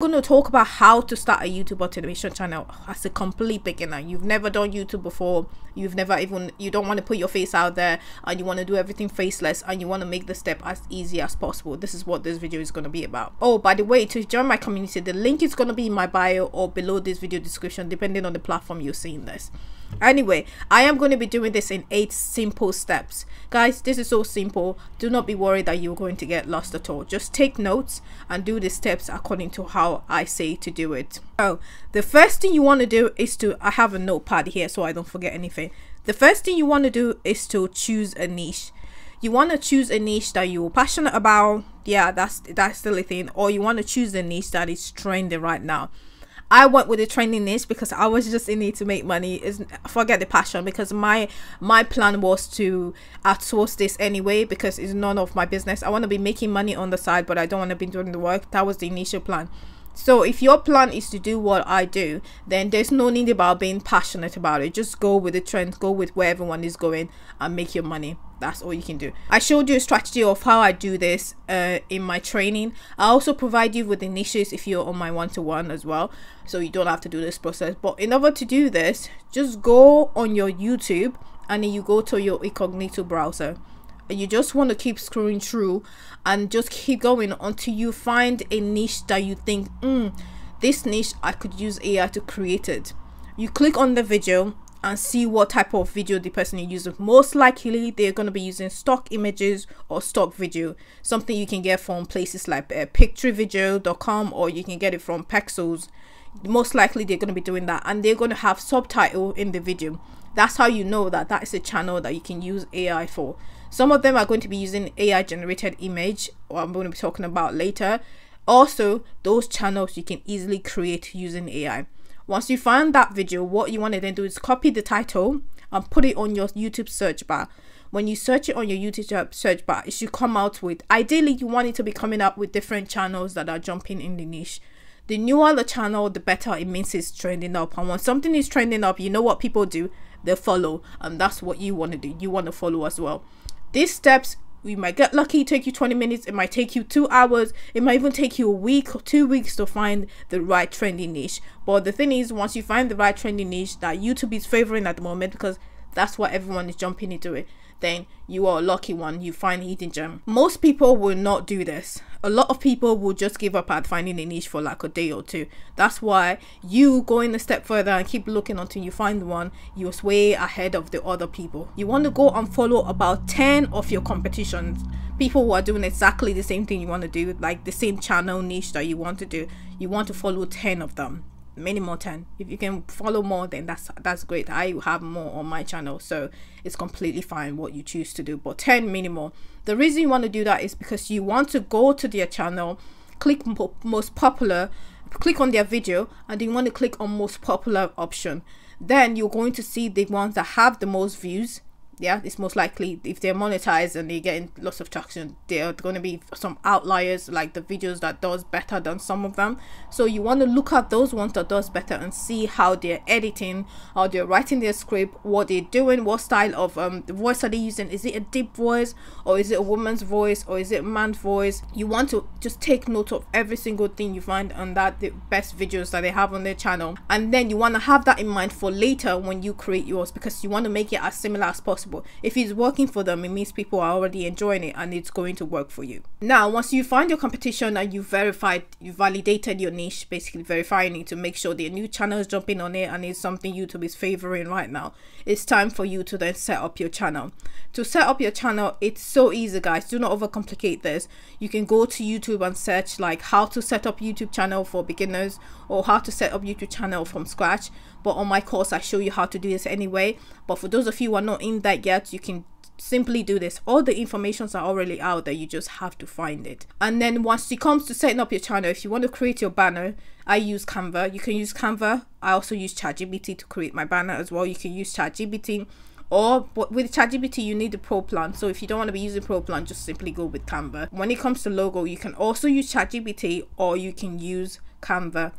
I'm going to talk about how to start a YouTube automation channel as a complete beginner. You've never done YouTube before. You've never even, you don't want to put your face out there and you want to do everything faceless and you want to make the step as easy as possible. This is what this video is going to be about. Oh, by the way, to join my community, the link is going to be in my bio or below this video description, depending on the platform you're seeing this anyway i am going to be doing this in eight simple steps. Guys this is so simple. Do not be worried that you're going to get lost at all. Just take notes and do the steps according to how i say to do it. Oh the first thing you want to do is to i have a notepad here so i don't forget anything. The first thing you want to do is to choose a niche. You want to choose a niche that you're passionate about. Yeah that's that's the thing. Or you want to choose a niche that is trending right now I went with the training niche because I was just in need to make money. Is forget the passion because my my plan was to outsource this anyway because it's none of my business. I want to be making money on the side, but I don't want to be doing the work. That was the initial plan. So if your plan is to do what I do, then there's no need about being passionate about it. Just go with the trend, go with where everyone is going and make your money. That's all you can do. I showed you a strategy of how I do this uh, in my training. I also provide you with the niches if you're on my one-to-one -one as well. So you don't have to do this process. But in order to do this, just go on your YouTube and then you go to your incognito browser you just want to keep scrolling through and just keep going until you find a niche that you think mm, this niche i could use ai to create it you click on the video and see what type of video the person is using. Most likely they're going to be using stock images or stock video something you can get from places like uh, pictoryvideo.com or you can get it from pexels. Most likely they're going to be doing that and they're going to have subtitle in the video. That's how you know that that is a channel that you can use ai for. Some of them are going to be using ai generated image or i'm going to be talking about later. Also those channels you can easily create using ai once you find that video what you want to then do is copy the title and put it on your youtube search bar. When you search it on your youtube search bar it should come out with ideally you want it to be coming up with different channels that are jumping in the niche. The newer the channel the better it means it's trending up. And when something is trending up you know what people do? They follow. And that's what you want to do. You want to follow as well. These steps you might get lucky take you 20 minutes it might take you two hours it might even take you a week or two weeks to find the right trending niche. But the thing is once you find the right trending niche that youtube is favoring at the moment because that's what everyone is jumping into it then you are a lucky one you find hidden gem. Most people will not do this. A lot of people will just give up at finding a niche for like a day or two. That's why you going a step further and keep looking until you find one you're way ahead of the other people. You want to go and follow about 10 of your competitions. People who are doing exactly the same thing you want to do like the same channel niche that you want to do you want to follow 10 of them minimum 10 if you can follow more then that's that's great. I have more on my channel so it's completely fine what you choose to do. But 10 minimum. The reason you want to do that is because you want to go to their channel click most popular click on their video and you want to click on most popular option. Then you're going to see the ones that have the most views yeah it's most likely if they're monetized and they're getting lots of traction there are going to be some outliers like the videos that does better than some of them. So you want to look at those ones that does better and see how they're editing how they're writing their script what they're doing what style of um voice are they using? Is it a deep voice or is it a woman's voice or is it a man's voice? You want to just take note of every single thing you find on that the best videos that they have on their channel. And then you want to have that in mind for later when you create yours because you want to make it as similar as possible possible. If it's working for them, it means people are already enjoying it and it's going to work for you. Now, once you find your competition and you verified, you validated your niche, basically verifying it to make sure the new channel is jumping on it and it's something YouTube is favoring right now, it's time for you to then set up your channel. To set up your channel, it's so easy, guys. Do not overcomplicate this. You can go to YouTube and search like how to set up YouTube channel for beginners or how to set up YouTube channel from scratch but on my course I show you how to do this anyway. But for those of you who are not in that yet you can simply do this. All the informations are already out there you just have to find it. And then once it comes to setting up your channel if you want to create your banner i use canva. You can use canva. I also use chatgpt to create my banner as well. You can use chatgpt or with ChatGPT you need the pro plan. So if you don't want to be using pro plan just simply go with Canva. When it comes to logo you can also use ChatGPT or you can use Canva.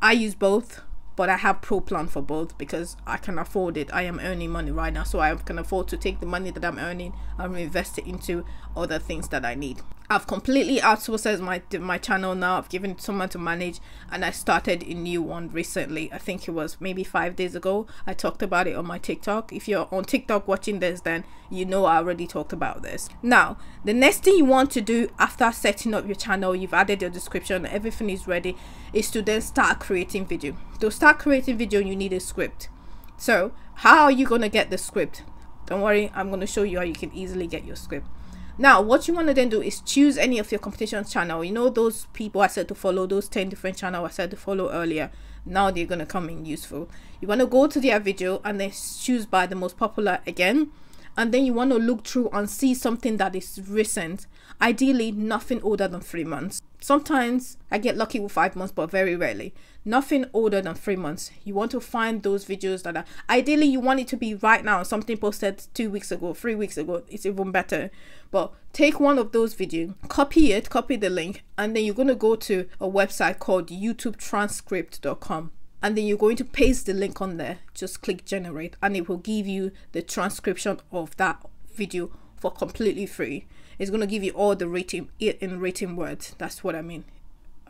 I use both but I have pro plan for both because I can afford it. I am earning money right now, so I can afford to take the money that I'm earning and reinvest it into other things that I need. I've completely outsourced my my channel now. I've given someone to manage, and I started a new one recently. I think it was maybe five days ago. I talked about it on my TikTok. If you're on TikTok watching this, then you know I already talked about this. Now, the next thing you want to do after setting up your channel, you've added your description, everything is ready, is to then start creating video. To start creating video, you need a script. So, how are you gonna get the script? Don't worry, I'm gonna show you how you can easily get your script. Now, what you want to then do is choose any of your competition channel. You know those people I said to follow, those 10 different channels I said to follow earlier. Now they're going to come in useful. You want to go to their video and then choose by the most popular again. And then you want to look through and see something that is recent. Ideally, nothing older than three months. Sometimes I get lucky with five months, but very rarely. Nothing older than three months. You want to find those videos that are ideally you want it to be right now. Something posted two weeks ago, three weeks ago. It's even better. But take one of those videos, copy it, copy the link, and then you're gonna go to a website called YouTubeTranscript.com and then you're going to paste the link on there. Just click generate and it will give you the transcription of that video for completely free. It's going to give you all the rating it in rating words. That's what i mean.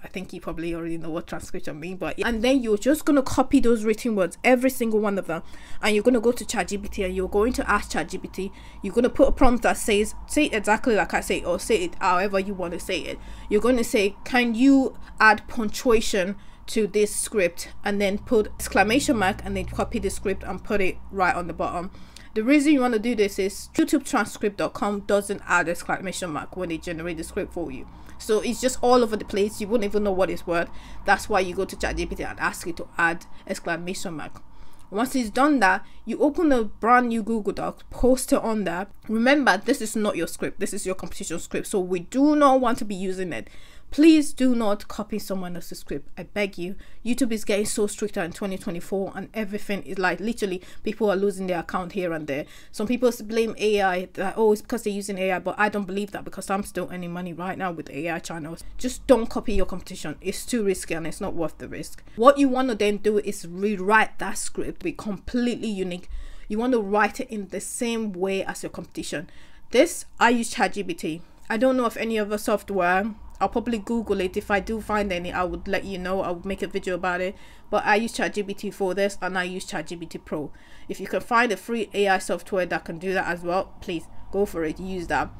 I think you probably already know what transcription means, but and then you're just gonna copy those written words, every single one of them, and you're gonna go to ChatGPT and you're going to ask ChatGPT. You're gonna put a prompt that says, say it exactly like I say, or say it however you want to say it. You're going to say, can you add punctuation to this script, and then put exclamation mark, and then copy the script and put it right on the bottom. The reason you want to do this is YouTubeTranscript.com doesn't add exclamation mark when they generate the script for you. So it's just all over the place. You wouldn't even know what it's worth. That's why you go to ChatGPT and ask it to add exclamation mark. Once it's done that, you open a brand new Google Doc, post it on there. Remember, this is not your script. This is your competition script. So we do not want to be using it. Please do not copy someone else's script. I beg you. YouTube is getting so stricter in 2024 and everything is like literally people are losing their account here and there. Some people blame AI that oh it's because they're using AI, but I don't believe that because I'm still earning money right now with AI channels. Just don't copy your competition. It's too risky and it's not worth the risk. What you want to then do is rewrite that script be completely unique. You want to write it in the same way as your competition. This I use ChatGPT. I don't know if any other software I'll probably Google it. If I do find any, I would let you know. I would make a video about it. But I use ChatGPT for this and I use ChatGPT Pro. If you can find a free AI software that can do that as well, please go for it. Use that.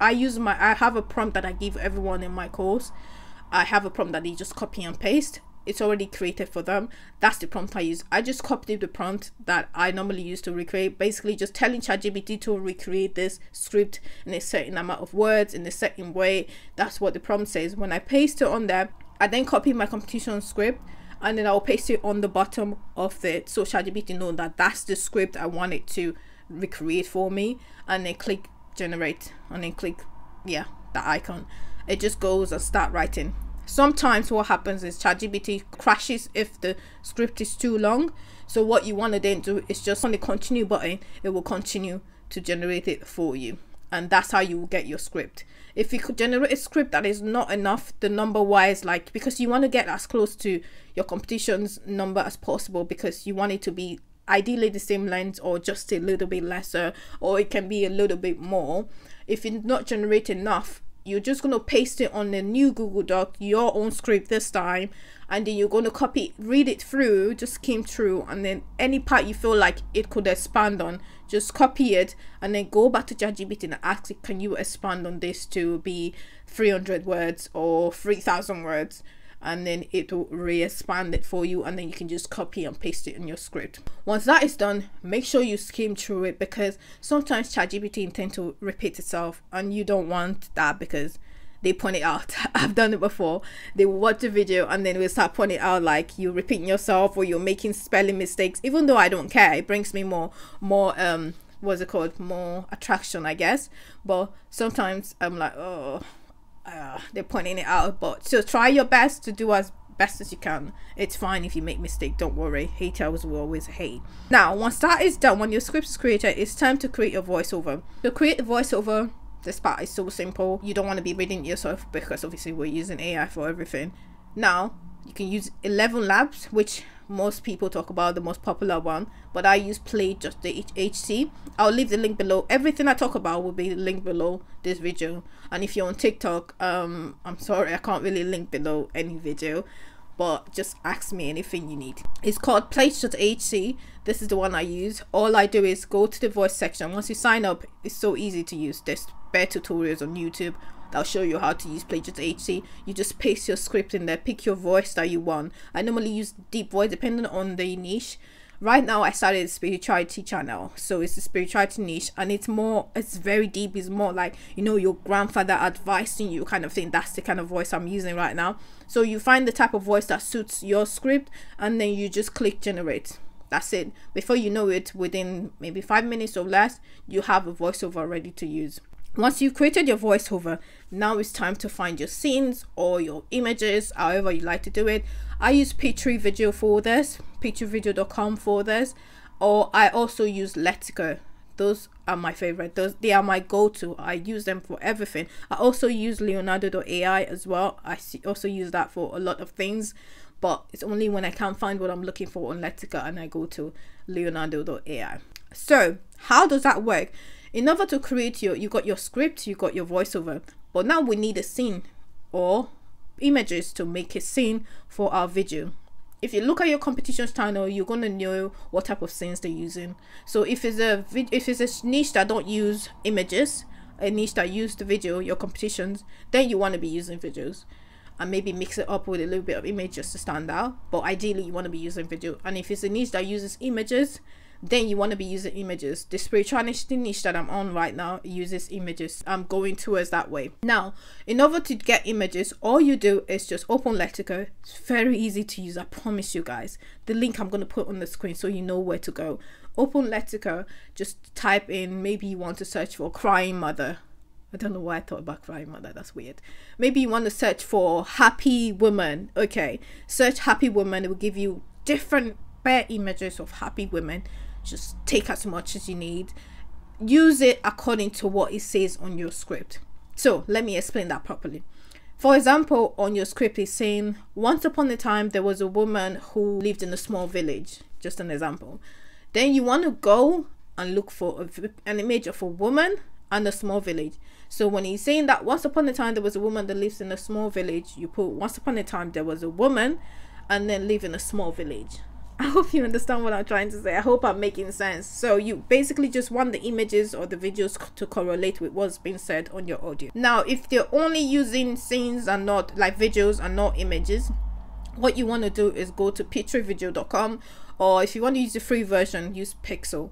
I use my, I have a prompt that I give everyone in my course. I have a prompt that they just copy and paste it's already created for them. That's the prompt i use. I just copied the prompt that i normally use to recreate basically just telling ChatGPT to recreate this script in a certain amount of words in a certain way. That's what the prompt says. When i paste it on there i then copy my competition script and then i'll paste it on the bottom of it so ChatGPT know that that's the script i want it to recreate for me and then click generate and then click yeah that icon. It just goes and start writing sometimes what happens is ChatGPT crashes if the script is too long. So what you want to then do is just on the continue button, it will continue to generate it for you. And that's how you will get your script. If you could generate a script that is not enough, the number wise, like because you want to get as close to your competition's number as possible because you want it to be ideally the same length or just a little bit lesser or it can be a little bit more. If you not generate enough, you're just going to paste it on the new Google Doc, your own script this time, and then you're going to copy, read it through, just skim through, and then any part you feel like it could expand on, just copy it, and then go back to ChatGPT and ask it, can you expand on this to be 300 words or 3,000 words? And then it will re-expand it for you and then you can just copy and paste it in your script. Once that is done make sure you skim through it because sometimes ChatGPT intend to repeat itself and you don't want that because they point it out. I've done it before. They will watch the video and then will start pointing out like you're repeating yourself or you're making spelling mistakes. Even though i don't care it brings me more more um what's it called? More attraction i guess. But sometimes i'm like oh they're pointing it out but so try your best to do as best as you can. It's fine if you make mistake don't worry. Haters will always hate now once that is done when your script is created it's time to create your voiceover. To create a voiceover this part is so simple. You don't want to be reading yourself because obviously we're using ai for everything. Now you can use 11 labs which most people talk about the most popular one but i use play just the hc i'll leave the link below. Everything i talk about will be linked below this video. And if you're on tiktok um i'm sorry i can't really link below any video but just ask me anything you need. It's called play.ht this is the one i use. All i do is go to the voice section. Once you sign up it's so easy to use. There's better tutorials on youtube that'll show you how to use Play.ht. You just paste your script in there, pick your voice that you want. I normally use deep voice depending on the niche. Right now I started a spirituality channel. So it's a spirituality niche and it's more it's very deep, it's more like, you know, your grandfather advising you kind of thing. That's the kind of voice I'm using right now. So you find the type of voice that suits your script and then you just click generate that's it before you know it within maybe five minutes or less you have a voiceover ready to use once you've created your voiceover, now it's time to find your scenes or your images, however you like to do it. I use Pictory Video for this, pictoryvideo.com for this, or I also use Lexica. Those are my favorite. Those they are my go-to. I use them for everything. I also use Leonardo.ai as well. I also use that for a lot of things, but it's only when I can't find what I'm looking for on Lexica and I go to Leonardo.ai. So how does that work? in order to create your you got your script you got your voiceover but now we need a scene or images to make a scene for our video. If you look at your competitions channel you're to know what type of scenes they're using. So if it's a if it's a niche that don't use images a niche that use the video your competitions then you want to be using videos. And maybe mix it up with a little bit of image just to stand out but ideally you want to be using video. And if it's a niche that uses images then you want to be using images. The spirituality niche that I'm on right now uses images. I'm going towards that way. Now, in order to get images, all you do is just open Lexica. It's very easy to use, I promise you guys. The link I'm going to put on the screen so you know where to go. Open Lexica, just type in, maybe you want to search for crying mother. I don't know why I thought about crying mother. That's weird. Maybe you want to search for happy woman. Okay, search happy woman. It will give you different bare images of happy women just take as much as you need. Use it according to what it says on your script. So let me explain that properly. For example on your script it's saying once upon a time there was a woman who lived in a small village just an example. Then you want to go and look for a, an image of a woman and a small village. So when he's saying that once upon a time there was a woman that lives in a small village you put once upon a time there was a woman and then live in a small village I hope you understand what I'm trying to say. I hope I'm making sense. So you basically just want the images or the videos to correlate with what's being said on your audio. Now, if they're only using scenes and not like videos and not images, what you want to do is go to pictoryvideo.com or if you want to use the free version, use Pixel.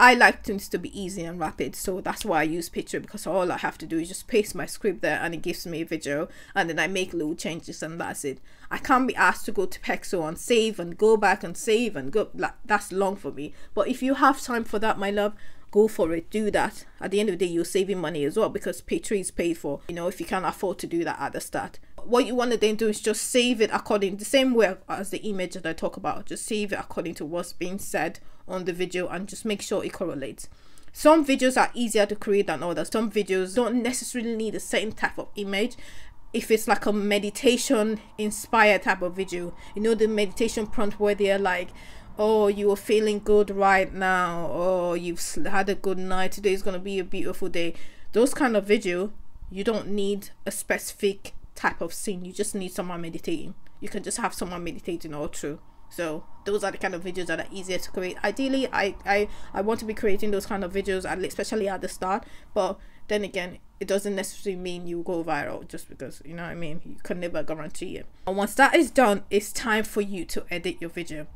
I like things to be easy and rapid, so that's why I use Pictory because all I have to do is just paste my script there and it gives me a video and then I make little changes and that's it. I can't be asked to go to Pexo and save and go back and save and go, that's long for me. But if you have time for that, my love, go for it do that at the end of the day you're saving money as well because Pictory is paid for you know if you can't afford to do that at the start what you want to then do is just save it according the same way as the image that I talk about just save it according to what's being said on the video and just make sure it correlates. Some videos are easier to create than others. Some videos don't necessarily need the same type of image. If it's like a meditation inspired type of video you know the meditation prompt where they're like oh you are feeling good right now. Or oh, you've had a good night. Today is going to be a beautiful day. Those kind of video you don't need a specific type of scene you just need someone meditating. You can just have someone meditating all through. So those are the kind of videos that are easier to create. Ideally i i i want to be creating those kind of videos especially at the start. But then again it doesn't necessarily mean you go viral just because you know what i mean? You can never guarantee it. And once that is done it's time for you to edit your video.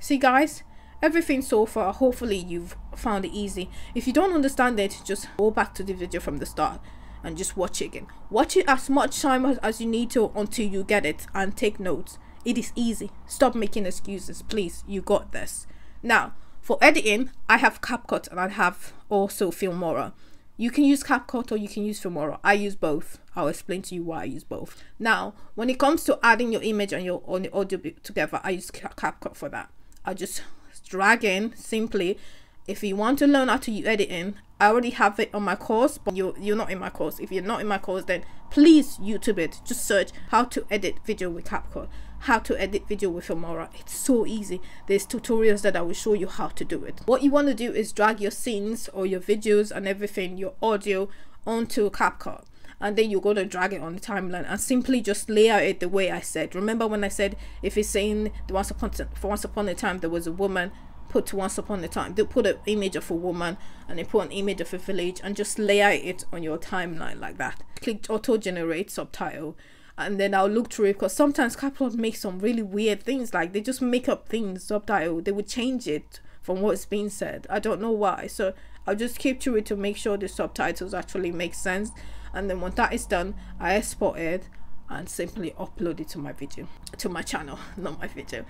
See guys, everything so far, hopefully you've found it easy. If you don't understand it, just go back to the video from the start and just watch it again. Watch it as much time as, as you need to until you get it and take notes. It is easy. Stop making excuses, please. You got this. Now, for editing, I have CapCut and I have also Filmora. You can use CapCut or you can use Filmora. I use both. I'll explain to you why I use both. Now, when it comes to adding your image and your, on audio together, I use CapCut for that. I just drag in simply. If you want to learn how to edit in, I already have it on my course, but you're, you're not in my course. If you're not in my course, then please YouTube it. Just search how to edit video with CapCut, how to edit video with Filmora. It's so easy there's tutorials that i will show you how to do it what you want to do is drag your scenes or your videos and everything your audio onto CapCut and then you're going to drag it on the timeline and simply just layer it the way I said. Remember when I said if it's saying once upon for once upon a time there was a woman, put once upon a time. They put an image of a woman and they put an image of a village and just layout it on your timeline like that. Click auto generate subtitle and then I'll look through it because sometimes CapCut makes some really weird things like they just make up things subtitle. They would change it from what's being said. I don't know why. So I'll just keep through it to make sure the subtitles actually make sense and then when that is done I export it and simply upload it to my video to my channel not my video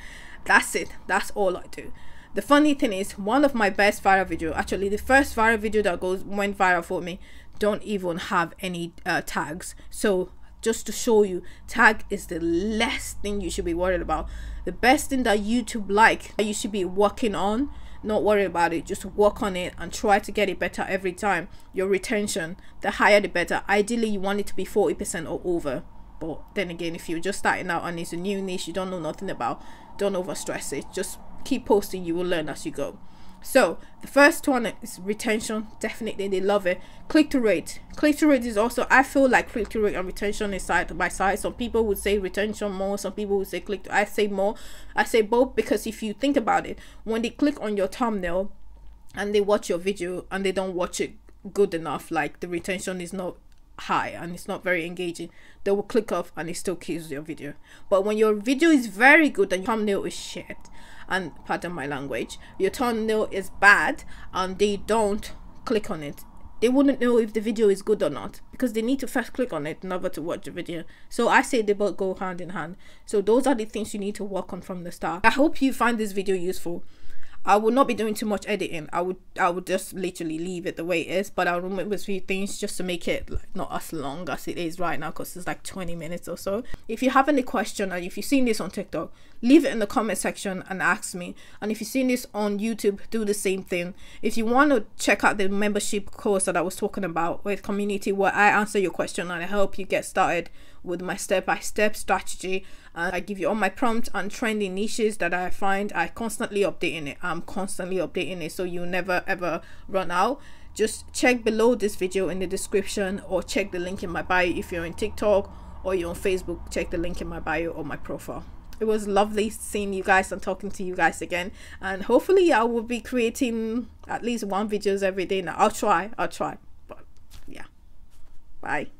that's it that's all I do the funny thing is one of my best viral video actually the first viral video that goes went viral for me don't even have any uh, tags. So just to show you tag is the last thing you should be worried about. The best thing that youtube like that you should be working on not worry about it. Just work on it and try to get it better every time. Your retention the higher the better. Ideally you want it to be 40% or over. But then again if you're just starting out and it's a new niche you don't know nothing about don't over stress it. Just keep posting you will learn as you go so the first one is retention. Definitely they love it. Click-through rate. Click-through rate is also I feel like click-through rate and retention is side by side. Some people would say retention more, some people would say click to I say more. I say both because if you think about it, when they click on your thumbnail and they watch your video and they don't watch it good enough, like the retention is not high and it's not very engaging they will click off and it still kills your video. But when your video is very good and your thumbnail is shit and pardon my language your thumbnail is bad and they don't click on it they wouldn't know if the video is good or not because they need to first click on it in order to watch the video. So i say they both go hand in hand. So those are the things you need to work on from the start. I hope you find this video useful I will not be doing too much editing. I would I would just literally leave it the way it is, but I'll remove a few things just to make it like not as long as it is right now because it's like 20 minutes or so. If you have any question and if you've seen this on TikTok, leave it in the comment section and ask me. And if you've seen this on YouTube, do the same thing. If you want to check out the membership course that I was talking about with community where I answer your question and I help you get started with my step-by-step strategy and I give you all my prompts and trending niches that I find I constantly updating it I'm constantly updating it so you never ever run out. Just check below this video in the description or check the link in my bio if you're in TikTok or you're on Facebook check the link in my bio or my profile. It was lovely seeing you guys and talking to you guys again and hopefully I will be creating at least one videos every day now. I'll try I'll try but yeah. Bye